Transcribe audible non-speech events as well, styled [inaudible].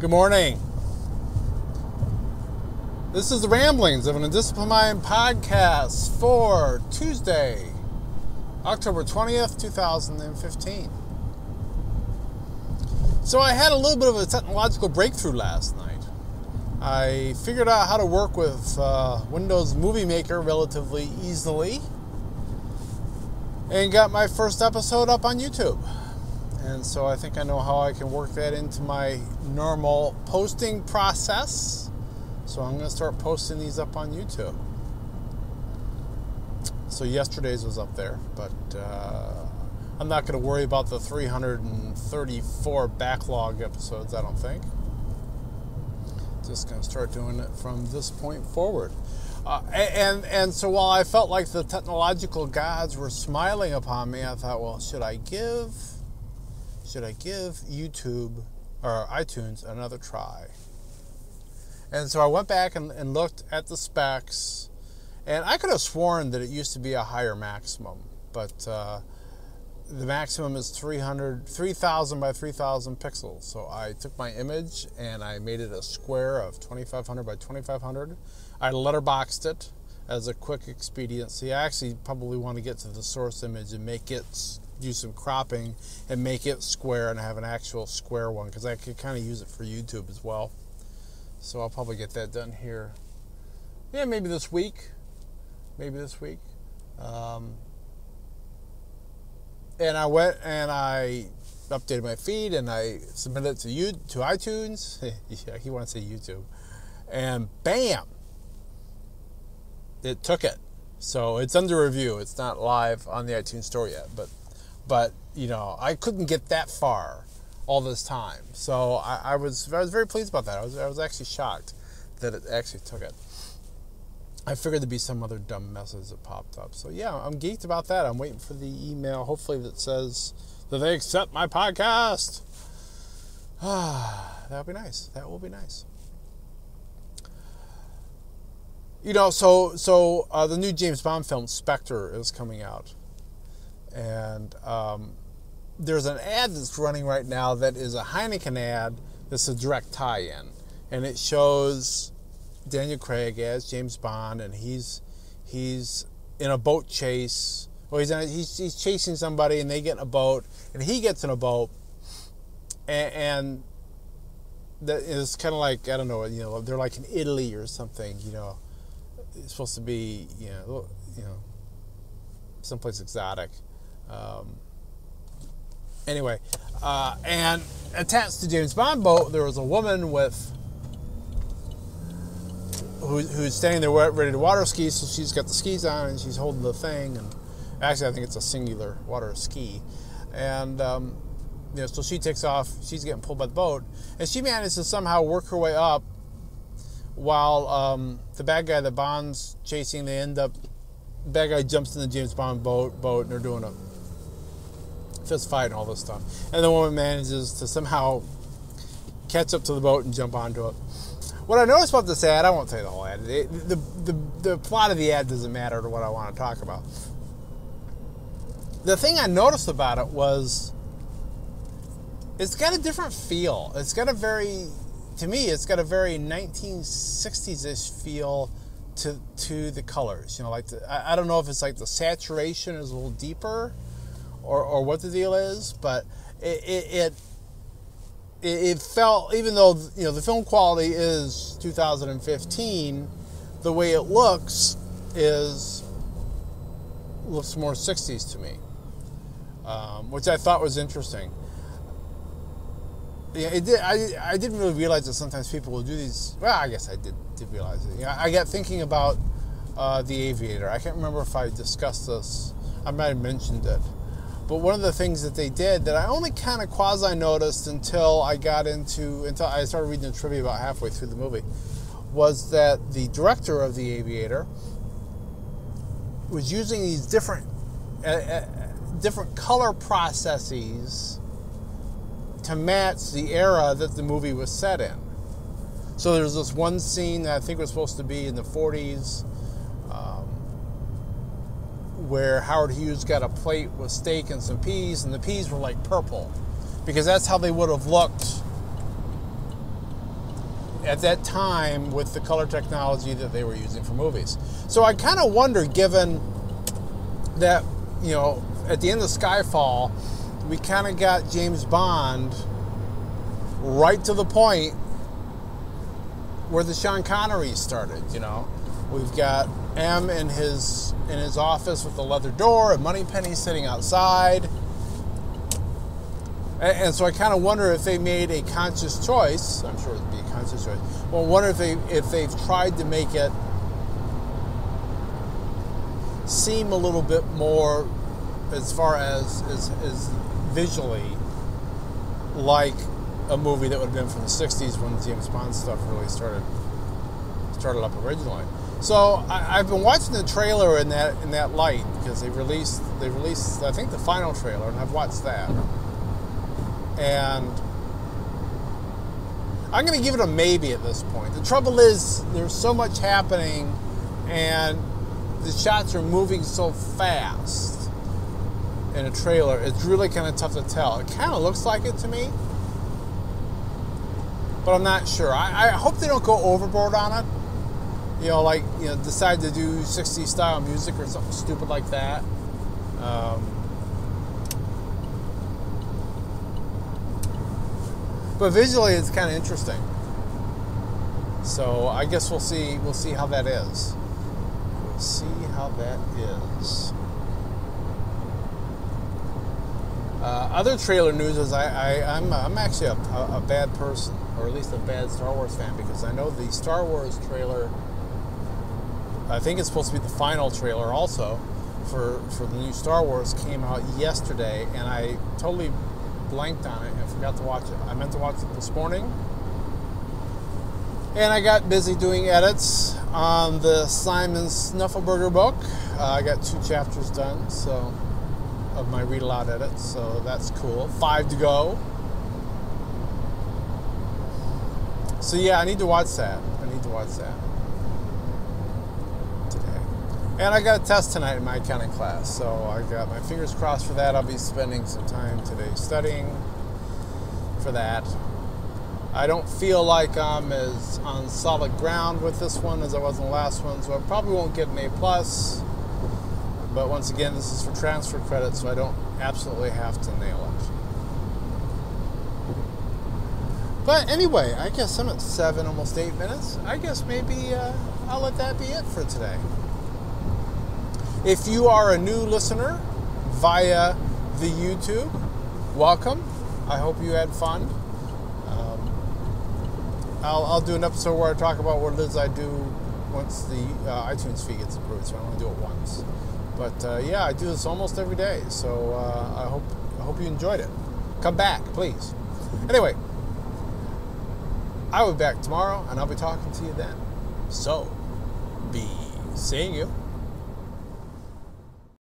Good morning. This is the Ramblings of an Undisciplined Mind podcast for Tuesday, October 20th, 2015. So, I had a little bit of a technological breakthrough last night. I figured out how to work with uh, Windows Movie Maker relatively easily and got my first episode up on YouTube and so I think I know how I can work that into my normal posting process. So I'm going to start posting these up on YouTube. So yesterday's was up there, but uh, I'm not going to worry about the 334 backlog episodes. I don't think. Just going to start doing it from this point forward. Uh, and and so while I felt like the technological gods were smiling upon me, I thought, well, should I give should I give YouTube or iTunes another try? And so I went back and, and looked at the specs, and I could have sworn that it used to be a higher maximum, but uh, the maximum is 300, 3,000 by 3,000 pixels. So I took my image and I made it a square of 2,500 by 2,500. I letterboxed it as a quick expediency. I actually probably want to get to the source image and make it do some cropping and make it square and have an actual square one because I could kind of use it for YouTube as well. So I'll probably get that done here. Yeah, maybe this week. Maybe this week. Um, and I went and I updated my feed and I submitted it to you to iTunes. [laughs] yeah, he wants to say YouTube. And bam, it took it. So it's under review. It's not live on the iTunes store yet, but but you know I couldn't get that far all this time. So I, I, was I was very pleased about that. I was I was actually shocked that it actually took it. I figured there'd be some other dumb message that popped up. So yeah, I'm geeked about that. I'm waiting for the email, hopefully that says that they accept my podcast. [sighs] Ah, that would be nice. That will be nice. You know, so so uh, the new James Bond film Spectre is coming out and um, there's an ad that's running right now that is a Heineken ad that's a direct tie-in, and it shows Daniel Craig as James Bond, and he's he's in a boat chase. Well, he's, a, he's, he's chasing somebody, and they get in a boat, and he gets in a boat, and, and that is kind of like I don't know, you know, they're like in Italy or something, you know. It's supposed to be, you know, you know, someplace exotic um, anyway, uh, and attached to James Bond boat, there was a woman with who, who's standing there ready to water ski. So she's got the skis on and she's holding the thing. And actually, I think it's a singular water ski. And um, you know, so she takes off. She's getting pulled by the boat, and she manages to somehow work her way up. While um, the bad guy, the Bond's chasing, they end up. Bad guy jumps in the James Bond boat, boat, and they're doing a fist fight and all this stuff. And the woman manages to somehow catch up to the boat and jump onto it. What I noticed about this ad, I won't tell you the whole ad. The, the, the, plot of the ad doesn't matter to what I want to talk about. The thing I noticed about it was it's got a different feel. It's got a very, to me, it's got a very 1960s ish feel to to the colors. You know, like the, I, I don't know if it's like the saturation is a little deeper or, or what the deal is, but it, it, it, it felt, even though, you know, the film quality is 2015, the way it looks is, looks more 60s to me, um, which I thought was interesting. Yeah, it did. I, I didn't really realize that sometimes people will do these. Well, I guess I did, did realize it. Yeah, I got thinking about uh, the Aviator. I can't remember if I discussed this. I might have mentioned it. But one of the things that they did that I only kind of quasi noticed until I got into until I started reading the trivia about halfway through the movie was that the director of the Aviator was using these different uh, uh, different color processes to match the era that the movie was set in. So there's this one scene that I think was supposed to be in the 40s where Howard Hughes got a plate with steak and some peas, and the peas were like purple because that's how they would have looked at that time with the color technology that they were using for movies. So I kind of wonder, given that you know at the end of Skyfall, we kind of got James Bond right to the point where the Sean Connery started. You know, we've got M in his in his office with the leather door, and Moneypenny sitting outside. And, and so I kind of wonder if they made a conscious choice. I'm sure it'd be a conscious choice. Well, wonder if they if they've tried to make it seem a little bit more, as far as as, as visually, like a movie that would have been from the '60s when the James Bond stuff really started started up originally. So I, have been watching the trailer in that in that light because they released they released I think the final trailer and I've watched that. And I'm going to give it a maybe at this point. The trouble is there's so much happening and the shots are moving so fast in a trailer. It's really kind of tough to tell. It kind of looks like it to me, but I'm not sure. I, I hope they don't go overboard on it you know, like you know, decide to do 60s style music or something stupid like that. Um, but visually, it's kind of interesting. So I guess we'll see. We'll see how that is. We'll see how that is. Uh, other trailer news is I, I I'm, I'm actually a, a bad person, or at least a bad Star Wars fan, because I know the Star Wars trailer I think it's supposed to be the final trailer also for for the new Star Wars came out yesterday, and I totally blanked on it and forgot to watch it. I meant to watch it this morning, and I got busy doing edits on the Simon Snuffleburger book. Uh, I got two chapters done, so of my read aloud edits, so that's cool. Five to go. So yeah, I need to watch that. I need to watch that. And I got a test tonight in my accounting class, so I got my fingers crossed for that. I'll be spending some time today studying for that. I don't feel like I'm as on solid ground with this one as I was in the last one, so I probably won't get an A plus. But once again, this is for transfer credit, so I don't absolutely have to nail it. But anyway, I guess I'm at seven, almost eight minutes. I guess maybe uh, I'll let that be it for today. If you are a new listener via the YouTube, welcome. I hope you had fun. Um, I'll, I'll, do an episode where I talk about what it is I do once the uh, iTunes fee gets approved, so I to do it once. But uh, yeah, I do this almost every day, so uh, I hope I hope you enjoyed it. Come back, please. Anyway, I will be back tomorrow, and I'll be talking to you then. So, be seeing you.